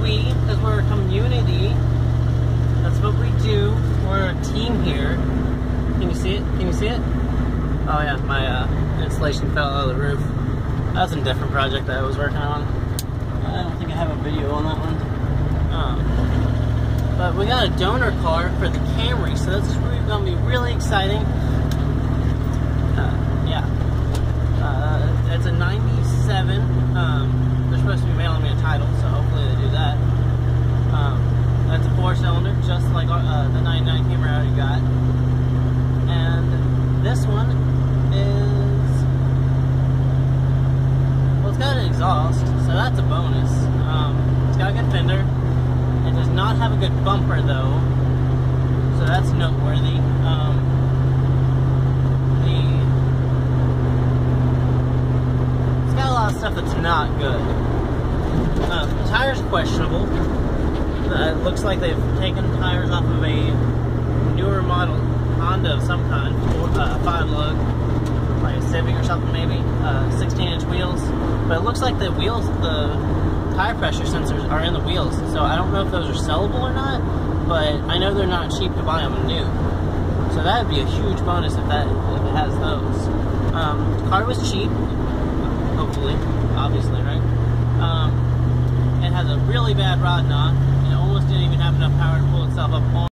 we because we're a community. That's what we do. We're a team here. Can you see it? Can you see it? Oh yeah, my uh, insulation fell out of the roof. That was a different project that I was working on. I don't think I have a video on that one. Um, but we got a donor car for the Camry, so this is really going to be really exciting. Exhaust, so that's a bonus. Um, it's got a good fender. It does not have a good bumper, though, so that's noteworthy. Um, the. It's got a lot of stuff that's not good. Um, the tire's questionable. Uh, it looks like they've taken tires off of a newer model Honda of some kind, four, uh, five lug, like a Civic or something maybe, uh, 16 inch wheels. But it looks like the wheels, the tire pressure sensors are in the wheels, so I don't know if those are sellable or not. But I know they're not cheap to buy them new, so that would be a huge bonus if that if it has those. Um, the car was cheap, hopefully, obviously, right? Um, it has a really bad rod knock. It almost didn't even have enough power to pull itself up